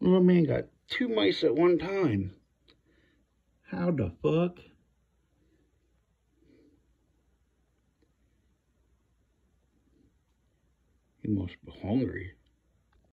Little man got two mice at one time. How the fuck? He must be hungry.